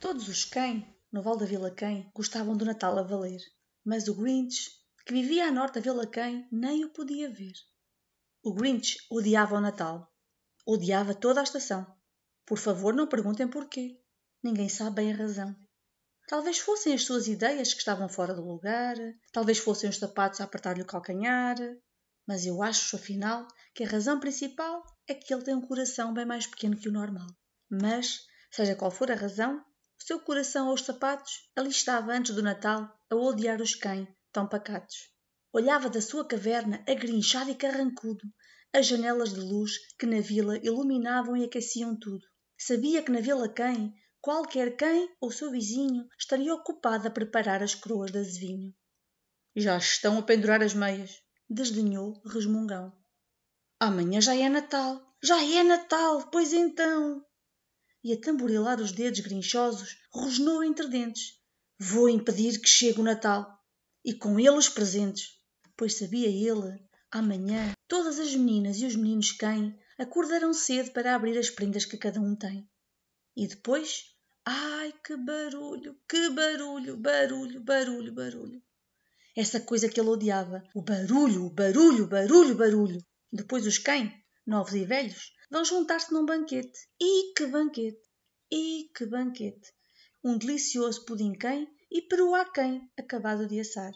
Todos os cães, no Val da Vila Quem, gostavam do Natal a valer, mas o Grinch, que vivia a norte da Vila Quem, nem o podia ver. O Grinch odiava o Natal. Odiava toda a estação. Por favor, não perguntem porquê. Ninguém sabe bem a razão. Talvez fossem as suas ideias que estavam fora do lugar, talvez fossem os sapatos a apertar-lhe o calcanhar, mas eu acho, afinal, que a razão principal é que ele tem um coração bem mais pequeno que o normal. Mas, seja qual for a razão, o seu coração aos sapatos ali estava antes do Natal a odiar os cães tão pacatos. Olhava da sua caverna agrinchado e carrancudo as janelas de luz que na vila iluminavam e aqueciam tudo. Sabia que na vila quem, qualquer quem ou seu vizinho, estaria ocupado a preparar as coroas de azevinho. Já estão a pendurar as meias, desdenhou resmungão. Amanhã já é Natal, já é Natal, pois então e a tamborilar os dedos grinchosos, rosnou entre dentes. Vou impedir que chegue o Natal e com ele os presentes, pois sabia ele, amanhã, todas as meninas e os meninos quem acordarão cedo para abrir as prendas que cada um tem. E depois, ai que barulho, que barulho, barulho, barulho, barulho. Essa coisa que ele odiava, o barulho, barulho, barulho, barulho. Depois os quem, novos e velhos, vão juntar-se num banquete. E que banquete! E que banquete! Um delicioso pudim-quem e peru quem acabado de assar.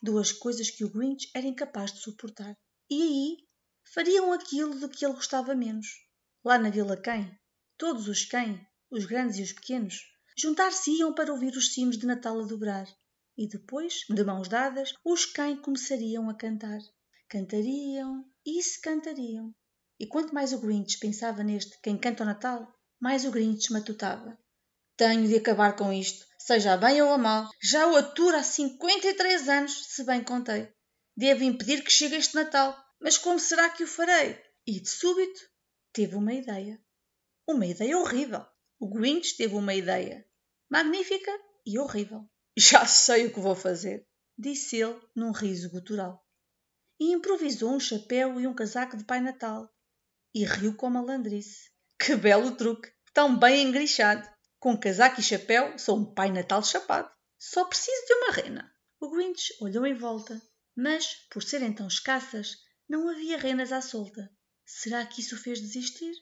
Duas coisas que o Grinch era incapaz de suportar. E aí fariam aquilo de que ele gostava menos. Lá na Vila Quem, todos os quem, os grandes e os pequenos, juntar-se-iam para ouvir os sinos de Natal a dobrar. E depois, de mãos dadas, os quem começariam a cantar. Cantariam e se cantariam. E quanto mais o Grinch pensava neste quem canta o Natal, mais o Grinch matutava. Tenho de acabar com isto, seja bem ou a mal. Já o aturo há 53 anos, se bem contei. Devo impedir que chegue este Natal, mas como será que o farei? E de súbito teve uma ideia. Uma ideia horrível. O Grinch teve uma ideia. Magnífica e horrível. Já sei o que vou fazer, disse ele num riso gutural. E improvisou um chapéu e um casaco de Pai Natal e riu com malandrice. Que belo truque! Tão bem engrichado! Com casaco e chapéu, sou um pai natal chapado. Só preciso de uma rena. O Grinch olhou em volta, mas, por serem tão escassas, não havia renas à solta. Será que isso o fez desistir?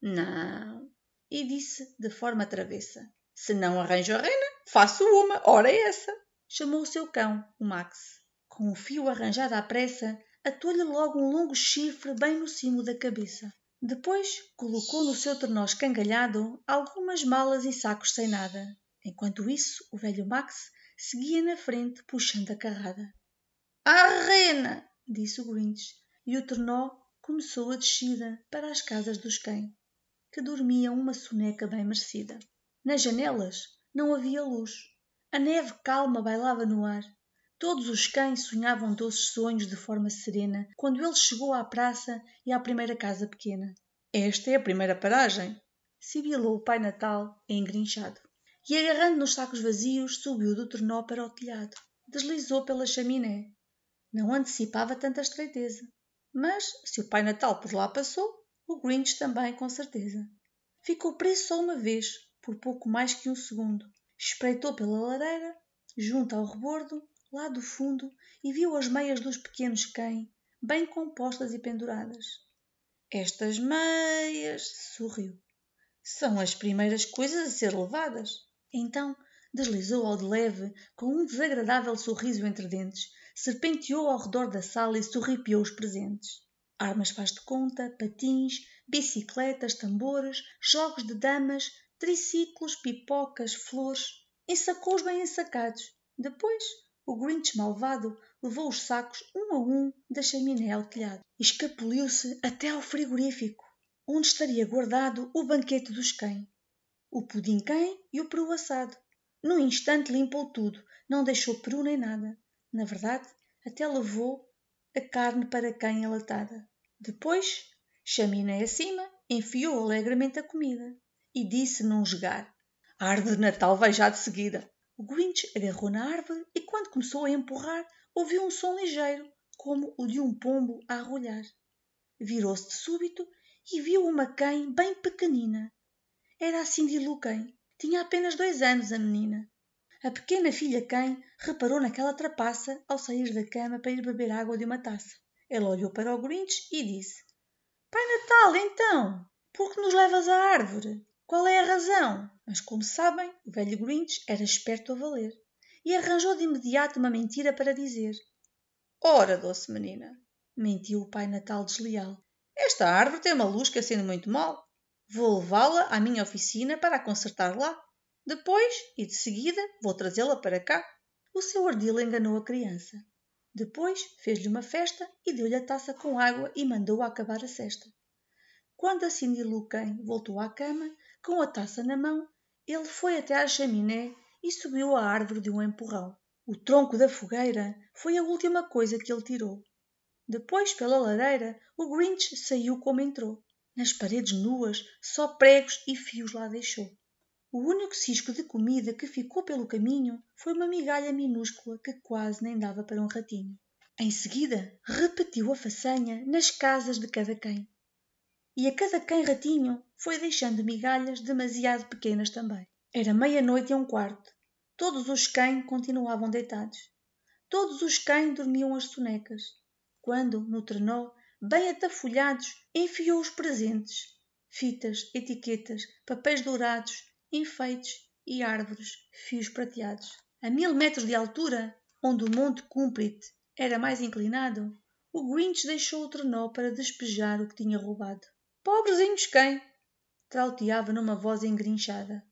Não. E disse de forma travessa: Se não arranjo a rena, faço uma, ora é essa. Chamou o seu cão, o Max. Com o fio arranjado à pressa, atou-lhe logo um longo chifre bem no cimo da cabeça. Depois colocou no seu trenó escangalhado algumas malas e sacos sem nada. Enquanto isso, o velho Max seguia na frente, puxando a carrada. À rena! disse o Grinch, e o trenó começou a descida para as casas dos cães, que dormiam uma soneca bem merecida. Nas janelas não havia luz. A neve calma bailava no ar Todos os cães sonhavam doces sonhos de forma serena quando ele chegou à praça e à primeira casa pequena. Esta é a primeira paragem, sibilou o Pai Natal, engrinchado. E agarrando nos sacos vazios, subiu do tornó para o telhado. Deslizou pela chaminé. Não antecipava tanta estreiteza. Mas, se o Pai Natal por lá passou, o Grinch também, com certeza. Ficou preso só uma vez, por pouco mais que um segundo. Espreitou pela lareira, junto ao rebordo, lá do fundo e viu as meias dos pequenos cães, bem compostas e penduradas. Estas meias, sorriu, são as primeiras coisas a ser levadas. Então deslizou ao de leve, com um desagradável sorriso entre dentes, serpenteou ao redor da sala e sorripiou os presentes. Armas faz de conta, patins, bicicletas, tambores, jogos de damas, triciclos, pipocas, flores. Ensacou-os bem ensacados. Depois o Grinch malvado levou os sacos um a um da chaminé ao telhado e escapuliu-se até ao frigorífico, onde estaria guardado o banquete dos cães, o pudim quem e o peru assado. Num instante limpou tudo, não deixou peru nem nada. Na verdade, até levou a carne para quem enlatada. Depois, chaminé acima, enfiou alegremente a comida e disse num jogar: A árvore de Natal vai já de seguida. O Grinch agarrou na árvore e, quando começou a empurrar, ouviu um som ligeiro, como o de um pombo a arrulhar. Virou-se de súbito e viu uma quem bem pequenina. Era a Cindy Lou. Tinha apenas dois anos a menina. A pequena filha quem reparou naquela trapaça ao sair da cama para ir beber água de uma taça. Ela olhou para o Grinch e disse: Pai Natal, então, por que nos levas à árvore? Qual é a razão? Mas, como sabem, o velho Grinch era esperto a valer e arranjou de imediato uma mentira para dizer. Ora, doce menina, mentiu o Pai Natal desleal. Esta árvore tem uma luz que acende muito mal. Vou levá-la à minha oficina para a consertar lá. Depois, e de seguida, vou trazê-la para cá. O seu ardil enganou a criança. Depois fez-lhe uma festa e deu-lhe a taça com água e mandou-a acabar a cesta. Quando a Cindy Lucan voltou à cama, com a taça na mão, ele foi até à chaminé e subiu à árvore de um empurrão. O tronco da fogueira foi a última coisa que ele tirou. Depois, pela lareira, o Grinch saiu como entrou. Nas paredes nuas, só pregos e fios lá deixou. O único cisco de comida que ficou pelo caminho foi uma migalha minúscula que quase nem dava para um ratinho. Em seguida, repetiu a façanha nas casas de cada quem. E a cada quem ratinho foi deixando migalhas demasiado pequenas também. Era meia-noite e um quarto. Todos os cães continuavam deitados. Todos os cães dormiam as sonecas. Quando, no trenó, bem atafolhados, enfiou os presentes: fitas, etiquetas, papéis dourados, enfeites e árvores, fios prateados. A mil metros de altura, onde o Monte Cúmplite era mais inclinado, o Grinch deixou o trenó para despejar o que tinha roubado. Pobrezinhos quem? Trauteava numa voz engrinchada.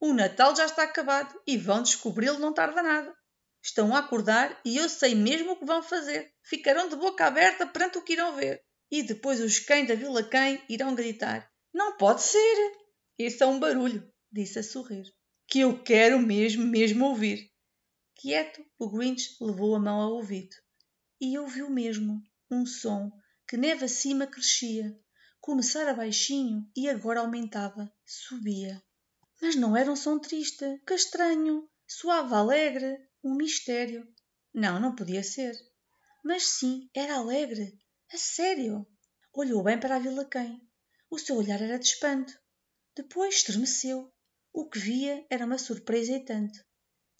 O Natal já está acabado e vão descobri-lo não tarda nada. Estão a acordar e eu sei mesmo o que vão fazer. Ficarão de boca aberta perante o que irão ver. E depois os cães da Vila Quem irão gritar: Não pode ser! Esse é um barulho disse a sorrir, que eu quero mesmo, mesmo ouvir. Quieto, o Grinch levou a mão ao ouvido e ouviu mesmo um som que neve acima crescia, começara baixinho e agora aumentava, subia. Mas não era um som triste, que estranho, soava alegre, um mistério. Não, não podia ser. Mas sim, era alegre, a sério. Olhou bem para a Vila Quem. O seu olhar era de espanto. Depois estremeceu o que via era uma surpresa e tanto.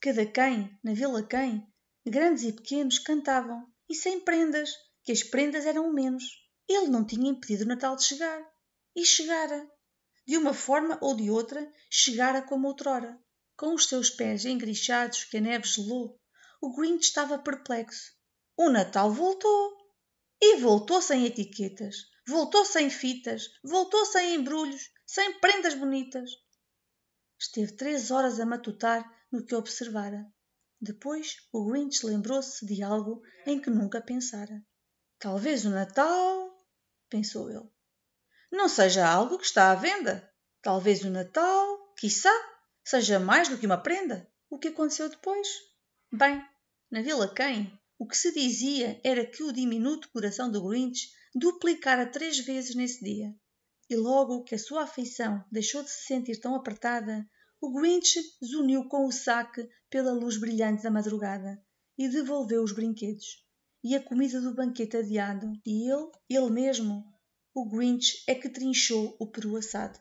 Cada quem, na vila quem, grandes e pequenos, cantavam, e sem prendas, que as prendas eram o menos. Ele não tinha impedido o Natal de chegar. E chegara. De uma forma ou de outra, chegara como outrora. Com os seus pés engrichados que a neve gelou, o Grinch estava perplexo. O Natal voltou. E voltou sem etiquetas, voltou sem fitas, voltou sem embrulhos, sem prendas bonitas. Esteve três horas a matutar no que observara. Depois o Grinch lembrou-se de algo em que nunca pensara. Talvez o Natal, pensou ele, não seja algo que está à venda. Talvez o Natal, quiçá, seja mais do que uma prenda. O que aconteceu depois? Bem, na Vila Quem, o que se dizia era que o diminuto coração do Grinch duplicara três vezes nesse dia. E logo que a sua afeição deixou de se sentir tão apertada, o Grinch zuniu com o saque pela luz brilhante da madrugada e devolveu os brinquedos e a comida do banquete adiado. E ele, ele mesmo, o Grinch, é que trinchou o peru assado.